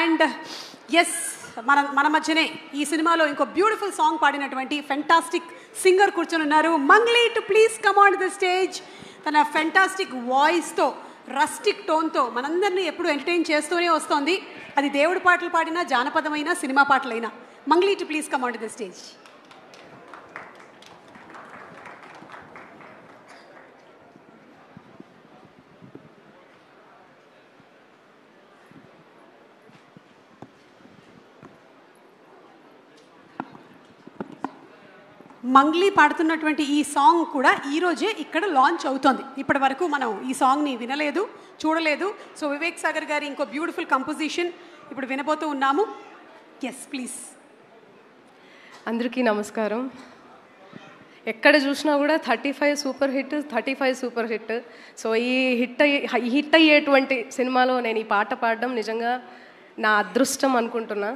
And yes మన మన మధ్యనే ఈ సినిమాలో ఇంకో బ్యూటిఫుల్ సాంగ్ పాడినటువంటి ఫెంటాస్టిక్ సింగర్ కూర్చొని ఉన్నారు. Mangli to please come on the stage తన ఫెంటాస్టిక్ వాయిస్తో రస్టిక్ టోన్తో మనందరినీ ఎప్పుడు ఎంటర్టైన్ చేస్తూనే వస్తోంది. అది దేవుడి పాటలు పాడినా జానపదమైనా సినిమా పాటలైనా. Mangli to please come on the stage Mangli పాడుతున్నటువంటి ఈ సాంగ్ కూడా ఈరోజే ఇక్కడ లాంచ్ అవుతోంది. ఇప్పటి వరకు మనం ఈ సాంగ్ని వినలేదు చూడలేదు. సో వివేక్ సాగర్ గారి ఇంకో బ్యూటిఫుల్ కంపోజిషన్ ఇప్పుడు వినబోతూ ఉన్నాము. ఎస్ ప్లీజ్ అందరికీ నమస్కారం. ఎక్కడ చూసినా కూడా thirty five super hit thirty five super hit. So ఈ హిట్ అయ్యి హిట్ అయ్యేటువంటి సినిమాలో నేను ఈ పాట పాడడం నిజంగా నా అదృష్టం అనుకుంటున్నా.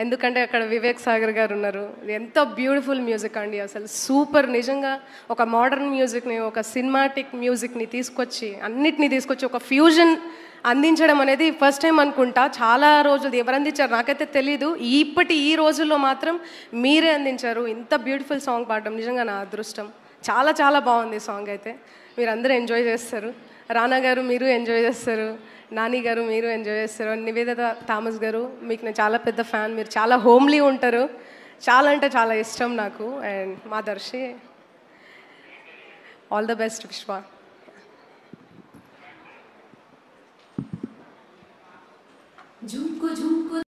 ఎందుకంటే అక్కడ వివేక్ సాగర్ గారు ఉన్నారు. ఎంతో ఎంత బ్యూటిఫుల్ మ్యూజిక్ అండి అసలు. సూపర్ నిజంగా ఒక మోడర్న్ మ్యూజిక్ని ఒక సినిమాటిక్ మ్యూజిక్ని తీసుకొచ్చి అన్నిటినీ తీసుకొచ్చి ఒక ఫ్యూజన్ అందించడం అనేది ఫస్ట్ టైం అనుకుంటా. చాలా రోజులు ఎవరు అందించారు నాకైతే తెలీదు. ఇప్పటి ఈ రోజుల్లో మాత్రం మీరే అందించారు. ఇంత బ్యూటిఫుల్ సాంగ్ పాడడం నిజంగా నా అదృష్టం. చాలా చాలా బాగుంది సాంగ్ అయితే. మీరు అందరూ ఎంజాయ్ చేస్తారు. రానా గారు మీరు ఎంజాయ్ చేస్తారు నాని గారు మీరు ఎంజాయ్ చేస్తారు నివేదిత థామస్ గారు మీకు నేను చాలా పెద్ద ఫ్యాన్ మీరు చాలా హోమ్లీ ఉంటారు చాలా అంటే చాలా ఇష్టం నాకు అండ్ మా దర్శి ఆల్ ద బెస్ట్ విశ్వ झुमको झुमको